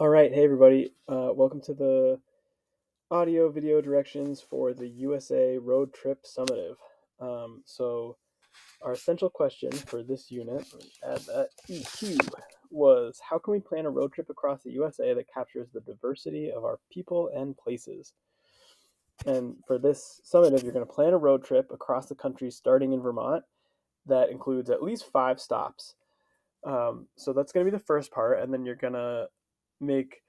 All right, hey everybody. Uh, welcome to the audio video directions for the USA Road Trip Summative. Um, so, our essential question for this unit, add that EQ, was how can we plan a road trip across the USA that captures the diversity of our people and places? And for this summative, you're going to plan a road trip across the country starting in Vermont that includes at least five stops. Um, so that's going to be the first part, and then you're going to make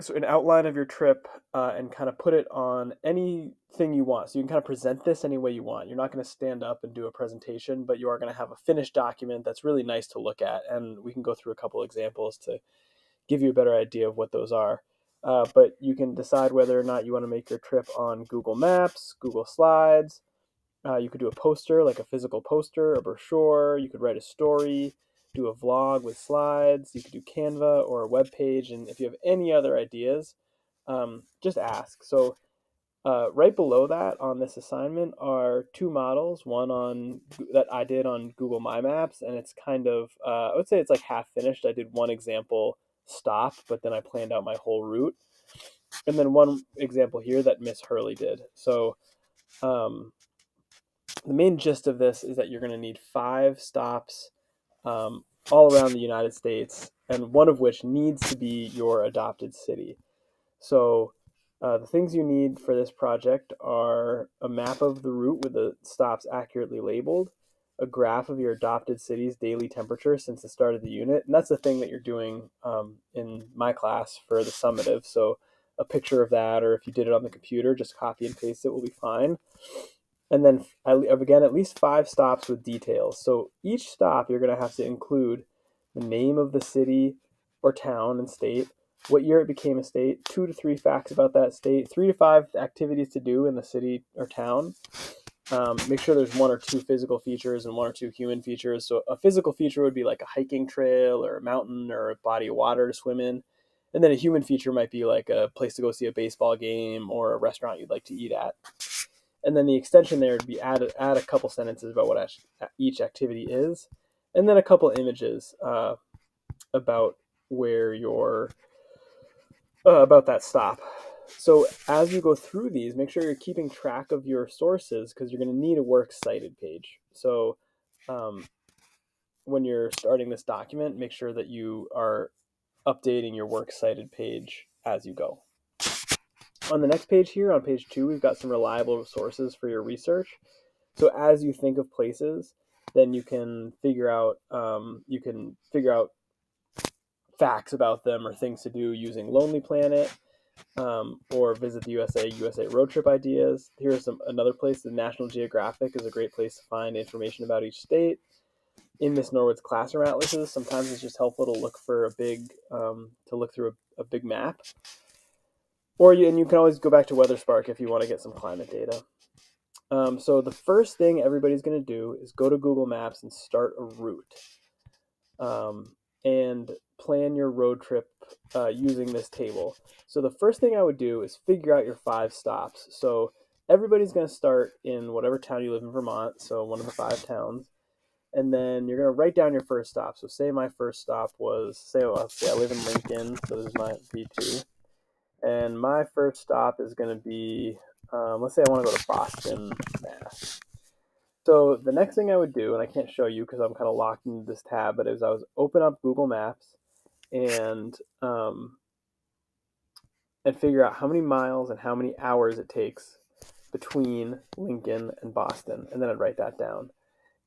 so an outline of your trip uh, and kind of put it on anything you want. So you can kind of present this any way you want. You're not going to stand up and do a presentation, but you are going to have a finished document that's really nice to look at. And we can go through a couple examples to give you a better idea of what those are. Uh, but you can decide whether or not you want to make your trip on Google Maps, Google Slides. Uh, you could do a poster, like a physical poster, a brochure. You could write a story do a vlog with slides. You could do Canva or a web page. And if you have any other ideas, um, just ask. So uh, right below that on this assignment are two models. One on that I did on Google My Maps, and it's kind of uh, I would say it's like half finished. I did one example stop, but then I planned out my whole route, and then one example here that Miss Hurley did. So um, the main gist of this is that you're going to need five stops um, all around the United States, and one of which needs to be your adopted city. So, uh, the things you need for this project are a map of the route with the stops accurately labeled, a graph of your adopted city's daily temperature since the start of the unit, and that's the thing that you're doing um, in my class for the summative. So, a picture of that, or if you did it on the computer, just copy and paste it will be fine and then again at least five stops with details. So each stop you're going to have to include the name of the city or town and state what year it became a state two to three facts about that state three to five activities to do in the city or town. Um, make sure there's one or two physical features and one or two human features. So a physical feature would be like a hiking trail or a mountain or a body of water to swim in. And then a human feature might be like a place to go see a baseball game or a restaurant you'd like to eat at and then the extension there would be add add a couple sentences about what each activity is, and then a couple images uh, about where your uh, about that stop. So as you go through these, make sure you're keeping track of your sources because you're going to need a works cited page. So um, when you're starting this document, make sure that you are updating your works cited page as you go. On the next page here, on page two, we've got some reliable sources for your research. So as you think of places, then you can figure out um, you can figure out facts about them or things to do using Lonely Planet um, or visit the USA USA road trip ideas. Here's some another place. The National Geographic is a great place to find information about each state. In Miss Norwood's classroom atlases, sometimes it's just helpful to look for a big um, to look through a, a big map or you, and you can always go back to WeatherSpark if you want to get some climate data. Um, so the first thing everybody's going to do is go to Google Maps and start a route, um, and plan your road trip uh, using this table. So the first thing I would do is figure out your five stops. So everybody's going to start in whatever town you live in Vermont, so one of the five towns, and then you're going to write down your first stop. So say my first stop was say, well, say I live in Lincoln, so this is my V2 and my first stop is going to be, um, let's say I want to go to Boston, Mass. So the next thing I would do, and I can't show you because I'm kind of locked into this tab, but is I was open up Google Maps and um, and figure out how many miles and how many hours it takes between Lincoln and Boston, and then I'd write that down.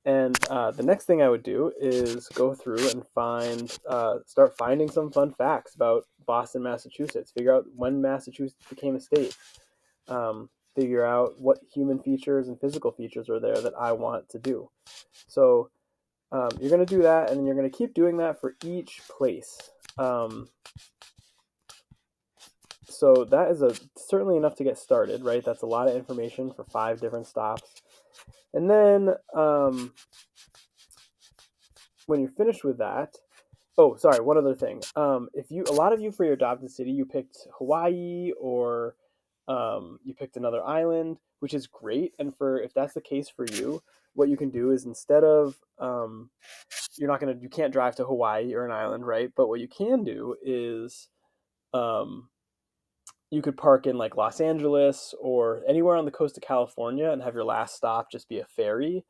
And uh, the next thing I would do is go through and find, uh, start finding some fun facts about Boston, Massachusetts. Figure out when Massachusetts became a state. Um, figure out what human features and physical features are there that I want to do. So um, you're going to do that, and then you're going to keep doing that for each place. Um, so that is a certainly enough to get started, right? That's a lot of information for five different stops. And then um, when you're finished with that, oh, sorry, one other thing. Um, if you, a lot of you for your adopted city, you picked Hawaii or um, you picked another island, which is great. And for if that's the case for you, what you can do is instead of um, you're not gonna you can't drive to Hawaii or an island, right? But what you can do is um, you could park in like Los Angeles or anywhere on the coast of California and have your last stop just be a ferry.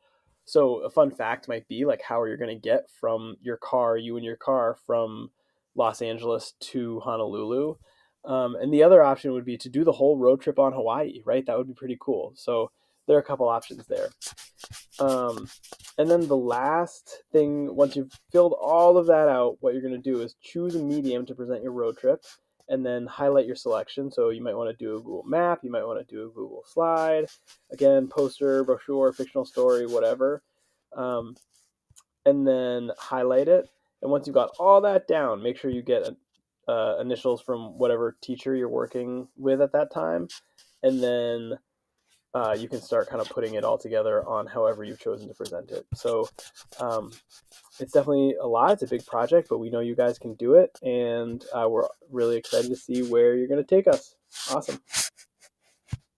So a fun fact might be like how are you going to get from your car, you and your car from Los Angeles to Honolulu. Um, and the other option would be to do the whole road trip on Hawaii, right? That would be pretty cool. So there are a couple options there. Um, and then the last thing, once you've filled all of that out, what you're going to do is choose a medium to present your road trip and then highlight your selection. So you might want to do a Google map, you might want to do a Google slide, again, poster, brochure, fictional story, whatever. Um, and then highlight it. And once you've got all that down, make sure you get uh, initials from whatever teacher you're working with at that time. And then uh, you can start kind of putting it all together on however you've chosen to present it. So um, it's definitely a lot. It's a big project, but we know you guys can do it, and uh, we're really excited to see where you're going to take us. Awesome.